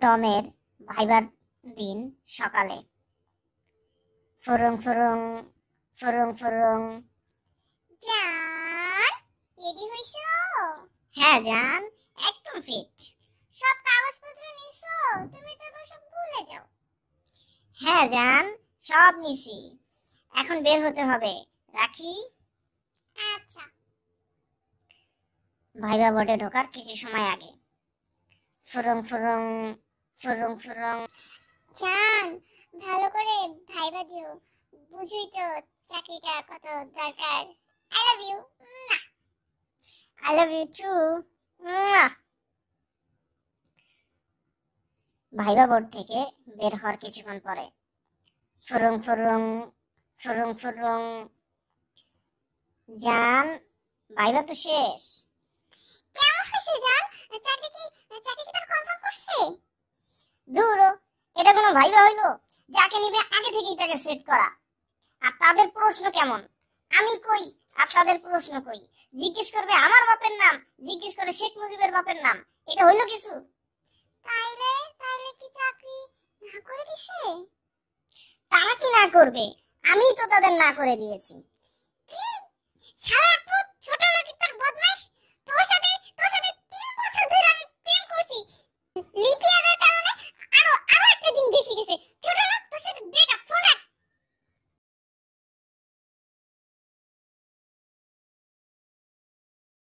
টমের ভাইবার দিন সকালে। ফুরুং ফুরুং ফুরুং ফুরুং। জান রেডি হইছো? হ্যাঁ জান একদম ফিট সব কাগজপত্র নিছো? তুমি তো সব ভুলে যাও। হ্যাঁ জান সব নিছি। এখন বের হতে হবে। রাখি? আচ্ছা। ভাইবা বোর্ডে ঢোকার কিছু সময় আগে। ফুরুং ফুরুং ফুরুং ফুরুং জান ভালো করে ভাইবা দিও। বুঝুই তো চাকরিটা কত দরকার। I love you I love you too viva board থেকে বের হওয়ার কিছুক্ষণ পরে। ফুরুং ফুরুং ফুরুং ফুরুং জান ভাইবা তো শেষ। কেমন হয়েছে জান? দূর এটা কোনো ভাইবা হইল? যাকে নিবে আগে থেকেই তাকে সেট করা। আর তাদের প্রশ্ন কেমন? আমি কই আর তাদের প্রশ্ন কই? জিজ্ঞেস করবে আমার বাপের নাম জিজ্ঞেস করে শেখ মুজিবের বাপের নাম। এটা হইল কিছু? তাইলে তাইলে কি চাকরি না করে দিছে? তারা কি না করবে? আমি তো তাদের না করে দিয়েছি। কি? সারা